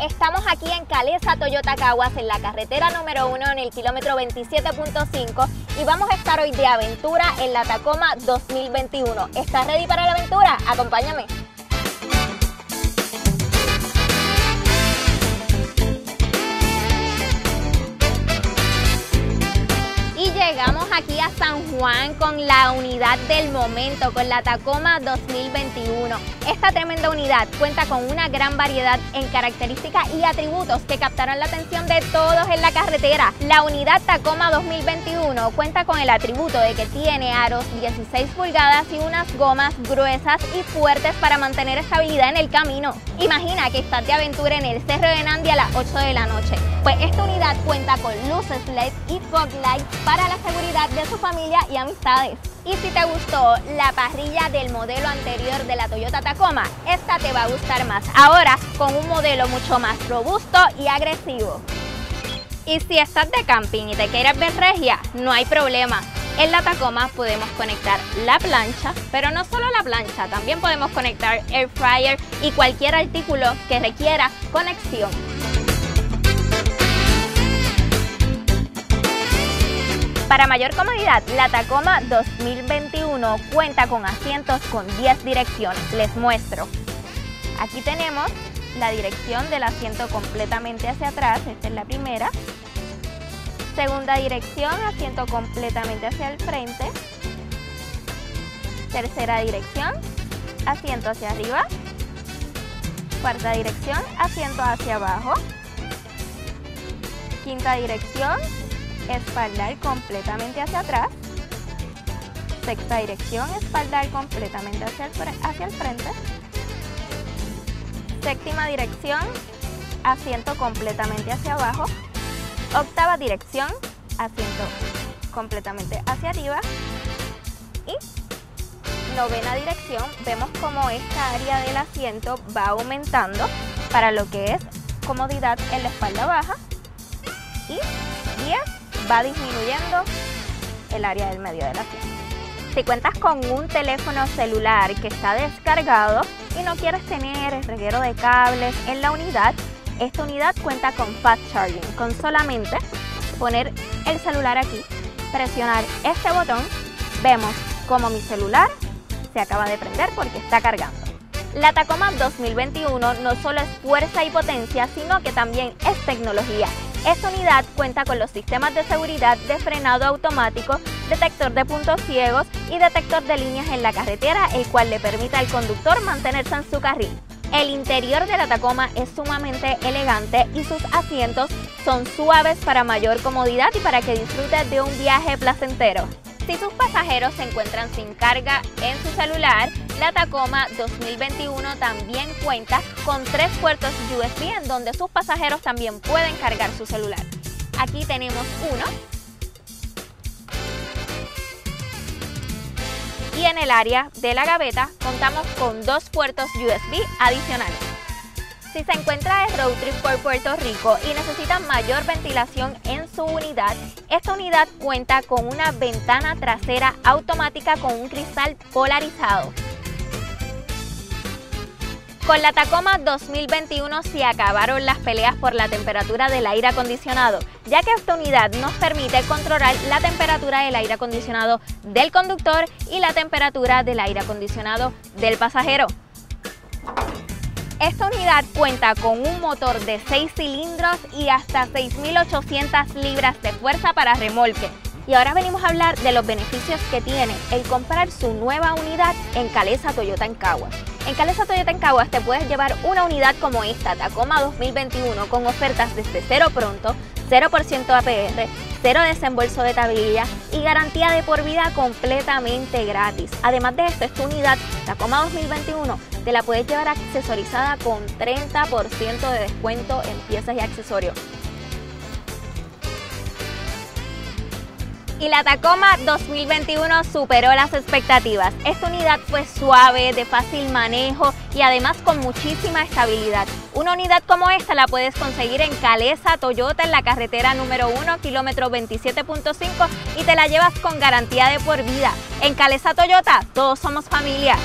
Estamos aquí en Calesa Toyota Caguas en la carretera número 1 en el kilómetro 27.5 y vamos a estar hoy de aventura en la Tacoma 2021. ¿Estás ready para la aventura? Acompáñame. Juan con la unidad del momento, con la Tacoma 2021. Esta tremenda unidad cuenta con una gran variedad en características y atributos que captaron la atención de todos en la carretera. La unidad Tacoma 2021 cuenta con el atributo de que tiene aros 16 pulgadas y unas gomas gruesas y fuertes para mantener estabilidad en el camino. Imagina que estás de aventura en el Cerro de Nandi a las 8 de la noche. Pues esta unidad cuenta con luces LED y fog light para la seguridad de su familia y amistades. Y si te gustó la parrilla del modelo anterior de la Toyota Tacoma, esta te va a gustar más. Ahora con un modelo mucho más robusto y agresivo. Y si estás de camping y te quieres ver regia, no hay problema. En la Tacoma podemos conectar la plancha, pero no solo la plancha, también podemos conectar air fryer y cualquier artículo que requiera conexión. Para mayor comodidad, la Tacoma 2021 cuenta con asientos con 10 direcciones. Les muestro. Aquí tenemos la dirección del asiento completamente hacia atrás, esta es la primera. Segunda dirección, asiento completamente hacia el frente. Tercera dirección, asiento hacia arriba. Cuarta dirección, asiento hacia abajo. Quinta dirección, espaldar completamente hacia atrás. Sexta dirección, espaldar completamente hacia el, hacia el frente. Séptima dirección, asiento completamente hacia abajo. Octava dirección, asiento completamente hacia arriba. Y novena dirección, vemos como esta área del asiento va aumentando para lo que es comodidad en la espalda baja. Y 10 va disminuyendo el área del medio de la piel. Si cuentas con un teléfono celular que está descargado y no quieres tener el reguero de cables en la unidad, esta unidad cuenta con Fast Charging. Con solamente poner el celular aquí, presionar este botón, vemos como mi celular se acaba de prender porque está cargando. La Tacoma 2021 no solo es fuerza y potencia, sino que también es tecnología esta unidad cuenta con los sistemas de seguridad de frenado automático, detector de puntos ciegos y detector de líneas en la carretera, el cual le permite al conductor mantenerse en su carril. El interior de la Tacoma es sumamente elegante y sus asientos son suaves para mayor comodidad y para que disfrutes de un viaje placentero. Si sus pasajeros se encuentran sin carga en su celular, la Tacoma 2021 también cuenta con tres puertos USB en donde sus pasajeros también pueden cargar su celular. Aquí tenemos uno. Y en el área de la gaveta contamos con dos puertos USB adicionales. Si se encuentra de road trip por Puerto Rico y necesita mayor ventilación en su unidad, esta unidad cuenta con una ventana trasera automática con un cristal polarizado. Con la Tacoma 2021 se acabaron las peleas por la temperatura del aire acondicionado, ya que esta unidad nos permite controlar la temperatura del aire acondicionado del conductor y la temperatura del aire acondicionado del pasajero. Esta unidad cuenta con un motor de 6 cilindros y hasta 6.800 libras de fuerza para remolque. Y ahora venimos a hablar de los beneficios que tiene el comprar su nueva unidad en Calesa Toyota en Caguas. En Calesa Toyota en Caguas te puedes llevar una unidad como esta, Tacoma 2021, con ofertas desde cero pronto, 0% APR, cero desembolso de tablilla y garantía de por vida completamente gratis. Además de esto, esta unidad Tacoma 2021 te la puedes llevar accesorizada con 30% de descuento en piezas y accesorios. y la Tacoma 2021 superó las expectativas. Esta unidad fue suave, de fácil manejo y además con muchísima estabilidad. Una unidad como esta la puedes conseguir en Calesa Toyota en la carretera número 1, kilómetro 27.5 y te la llevas con garantía de por vida. En Calesa Toyota todos somos familia.